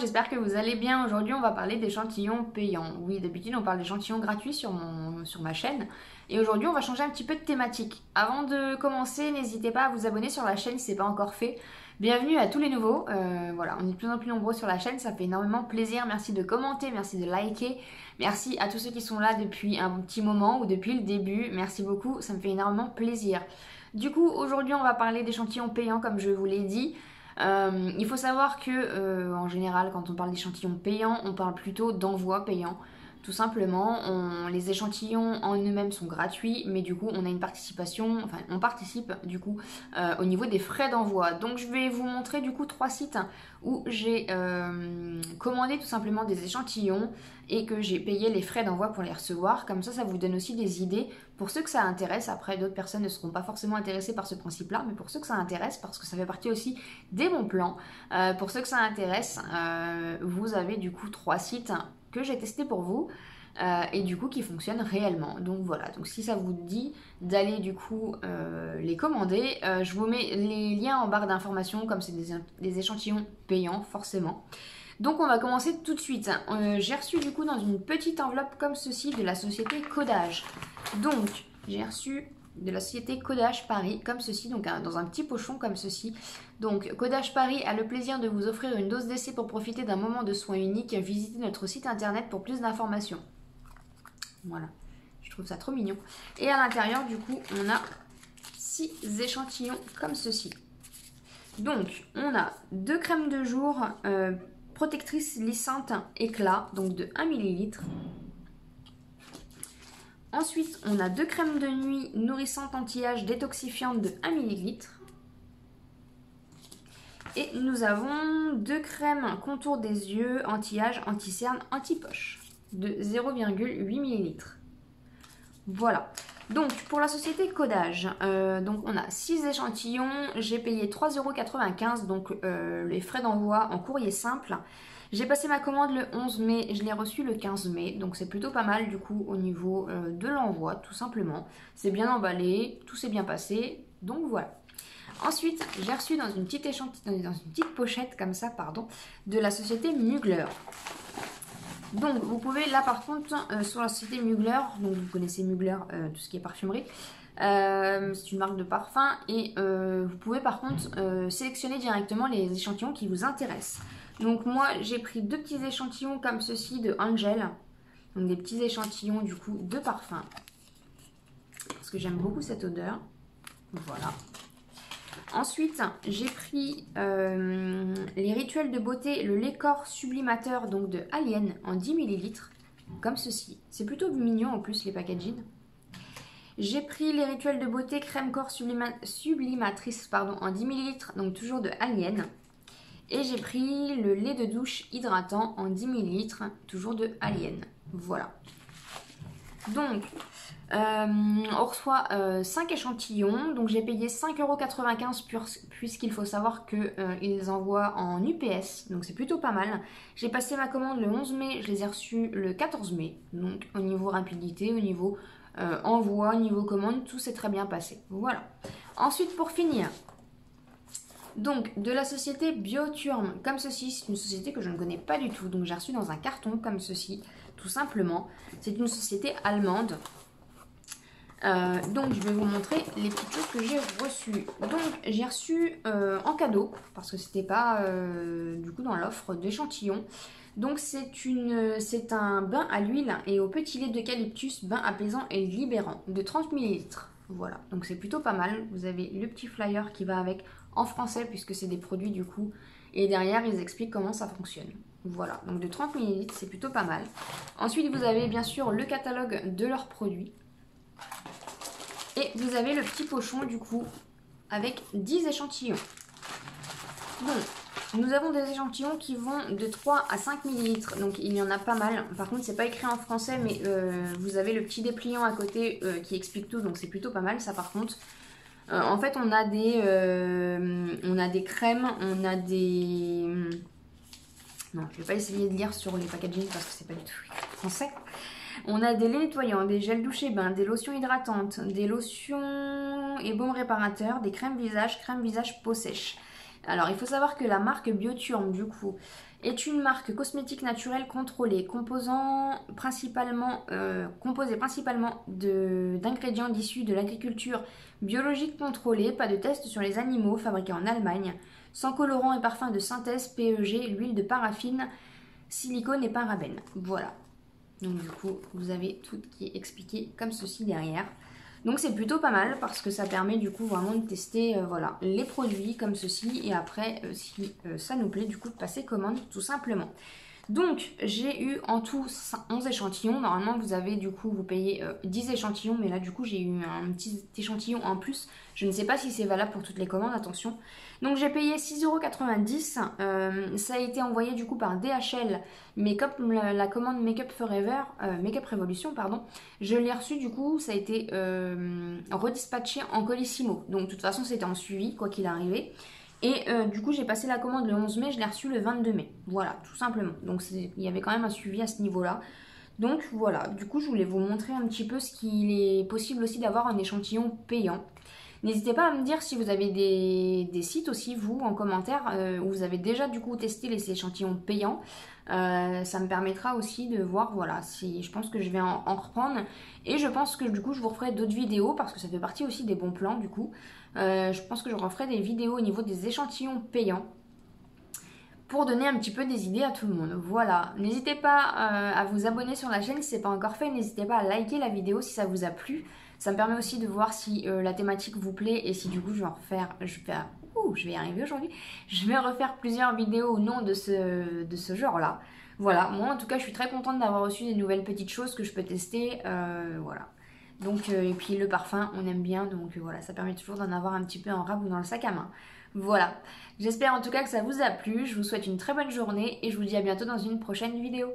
j'espère que vous allez bien. Aujourd'hui, on va parler d'échantillons payants. Oui, d'habitude, on parle d'échantillons gratuits sur, ma chaîne. Et aujourd'hui, on va changer un petit peu de thématique. Avant de commencer, n'hésitez pas à vous abonner sur la chaîne si ce n'est pas encore fait. Bienvenue à tous les nouveaux. Euh, voilà, on est de plus en plus nombreux sur la chaîne, ça fait énormément plaisir. Merci de commenter, merci de liker. Merci à tous ceux qui sont là depuis un petit moment ou depuis le début. Merci beaucoup, ça me fait énormément plaisir. Du coup, aujourd'hui, on va parler d'échantillons payants, comme je vous l'ai dit. Euh, il faut savoir que, euh, en général, quand on parle d'échantillons payants, on parle plutôt d'envoi payant. Tout simplement, les échantillons en eux-mêmes sont gratuits, mais du coup, on a une participation, enfin, on participe du coup euh, au niveau des frais d'envoi. Donc, je vais vous montrer du coup trois sites où j'ai euh, commandé tout simplement des échantillons et que j'ai payé les frais d'envoi pour les recevoir. Comme ça, ça vous donne aussi des idées pour ceux que ça intéresse. Après, d'autres personnes ne seront pas forcément intéressées par ce principe-là, mais pour ceux que ça intéresse, parce que ça fait partie aussi des bons plans, euh, pour ceux que ça intéresse, vous avez du coup trois sites que j'ai testé pour vous. Euh, et du coup qui fonctionnent réellement. Donc voilà, donc si ça vous dit d'aller du coup euh, les commander, euh, je vous mets les liens en barre d'informations comme c'est des, échantillons payants forcément. Donc on va commencer tout de suite. j'ai reçu du coup dans une petite enveloppe comme ceci de la société Codage. Donc j'ai reçu de la société Codage Paris, comme ceci, donc dans un petit pochon comme ceci. Donc Codage Paris a le plaisir de vous offrir une dose d'essai pour profiter d'un moment de soins unique. Visitez notre site internet pour plus d'informations. Voilà, je trouve ça trop mignon. Et à l'intérieur, du coup, on a six échantillons comme ceci. Donc, on a deux crèmes de jour euh, protectrices lissantes éclat, donc de 1 ml. Ensuite, on a deux crèmes de nuit nourrissantes anti-âge détoxifiantes de 1 ml. Et nous avons deux crèmes contour des yeux anti-âge, anti-cerne, anti-poche de 0,8 ml. Voilà. Donc pour la société Codage, euh, donc on a 6 échantillons, j'ai payé 3,95€, donc euh, les frais d'envoi en courrier simple. J'ai passé ma commande le 11 mai, je l'ai reçu le 15 mai, donc c'est plutôt pas mal du coup au niveau euh, de l'envoi, tout simplement. C'est bien emballé, tout s'est bien passé, donc voilà. Ensuite, j'ai reçu dans une petite pochette comme ça, pardon, de la société Mugler. Donc, vous pouvez là par contre, euh, sur la société Mugler, donc vous connaissez Mugler, euh, tout ce qui est parfumerie, c'est une marque de parfum et vous pouvez par contre sélectionner directement les échantillons qui vous intéressent. Donc moi j'ai pris deux petits échantillons comme ceci de Angel. Donc des petits échantillons du coup de parfum. Parce que j'aime beaucoup cette odeur. Voilà. Ensuite, j'ai pris euh, les rituels de beauté, le lait corps sublimateur donc de Alien en 10 ml, comme ceci. C'est plutôt mignon en plus les packaging. J'ai pris les rituels de beauté crème corps sublimatrice pardon, en 10 ml, donc toujours de Alien. Et j'ai pris le lait de douche hydratant en 10 ml, toujours de Alien. Voilà. Donc, euh, on reçoit 5 euh, échantillons. Donc, j'ai payé 5,95€ puisqu'il faut savoir qu'ils euh, envoient en UPS. Donc, c'est plutôt pas mal. J'ai passé ma commande le 11 mai. Je les ai reçus le 14 mai. Donc, au niveau rapidité, au niveau envoi, au niveau commande, tout s'est très bien passé. Voilà. Ensuite, pour finir, donc, de la société Bioturm, comme ceci, c'est une société que je ne connais pas du tout. Donc, j'ai reçu dans un carton comme ceci, tout simplement. C'est une société allemande. Euh, donc, je vais vous montrer les petites choses que j'ai reçues. Donc, j'ai reçu euh, en cadeau, parce que c'était pas euh, du coup dans l'offre d'échantillons. Donc, c'est un bain à l'huile et au petit lait d'eucalyptus, bain apaisant et libérant de 30 ml. Voilà, donc c'est plutôt pas mal. Vous avez le petit flyer qui va avec en français puisque c'est des produits du coup. Et derrière, ils expliquent comment ça fonctionne. Voilà, donc de 30 ml, c'est plutôt pas mal. Ensuite, vous avez bien sûr le catalogue de leurs produits. Et vous avez le petit pochon du coup avec 10 échantillons. Bon, nous avons des échantillons qui vont de 3 à 5 ml, donc il y en a pas mal. Par contre, c'est pas écrit en français, mais euh, vous avez le petit dépliant à côté euh, qui explique tout, donc c'est plutôt pas mal ça par contre. Euh, en fait, on a des, on a des crèmes, on a des... Non, je vais pas essayer de lire sur les packaging parce que c'est pas du tout français. On a des laits nettoyants, des gels douche et des lotions hydratantes, des lotions et baumes réparateurs, des crèmes visage, crèmes visage peau sèche. Alors, il faut savoir que la marque Bioturm, du coup, est une marque cosmétique naturelle contrôlée, composant principalement, euh, composée principalement d'ingrédients issus de l'agriculture biologique contrôlée, pas de tests sur les animaux, fabriqués en Allemagne, sans colorant et parfum de synthèse, PEG, l'huile de paraffine, silicone et parabène. Voilà. Donc du coup, vous avez tout qui est expliqué comme ceci derrière. Donc c'est plutôt pas mal parce que ça permet du coup vraiment de tester euh, voilà, les produits comme ceci et après euh, si euh, ça nous plaît du coup de passer commande tout simplement. Donc j'ai eu en tout 11 échantillons. Normalement vous avez du coup vous payez 10 échantillons mais là du coup j'ai eu un petit échantillon en plus. Je ne sais pas si c'est valable pour toutes les commandes, attention. Donc j'ai payé 6,90€. Euh, ça a été envoyé du coup par DHL, mais comme la, commande Makeup Forever, euh, Makeup Revolution, pardon, je l'ai reçu du coup, ça a été euh, redispatché en Colissimo. Donc de toute façon c'était en suivi, quoi qu'il arrivait. Et du coup j'ai passé la commande le 11 mai, je l'ai reçu le 22 mai. Voilà, tout simplement. Donc il y avait quand même un suivi à ce niveau-là. Donc voilà, du coup je voulais vous montrer un petit peu ce qu'il est possible aussi d'avoir un échantillon payant. N'hésitez pas à me dire si vous avez des, sites aussi, vous, en commentaire, euh, où vous avez déjà du coup testé les échantillons payants. Euh, ça me permettra aussi de voir, voilà, si je pense que je vais en, reprendre. Et je pense que du coup, je vous referai d'autres vidéos, parce que ça fait partie aussi des bons plans du coup. Euh, je pense que je referai des vidéos au niveau des échantillons payants pour donner un petit peu des idées à tout le monde. Voilà, n'hésitez pas à vous abonner sur la chaîne si ce n'est pas encore fait, n'hésitez pas à liker la vidéo si ça vous a plu. Ça me permet aussi de voir si euh, la thématique vous plaît et si du coup je vais en refaire, je vais, ouh, je vais y arriver aujourd'hui, je vais refaire plusieurs vidéos au nom de ce, de ce genre-là. Voilà, moi en tout cas je suis très contente d'avoir reçu des nouvelles petites choses que je peux tester, euh, voilà. Donc, euh, et puis le parfum, on aime bien, donc voilà, ça permet toujours d'en avoir un petit peu en rab ou dans le sac à main. Voilà, j'espère en tout cas que ça vous a plu, je vous souhaite une très bonne journée et je vous dis à bientôt dans une prochaine vidéo.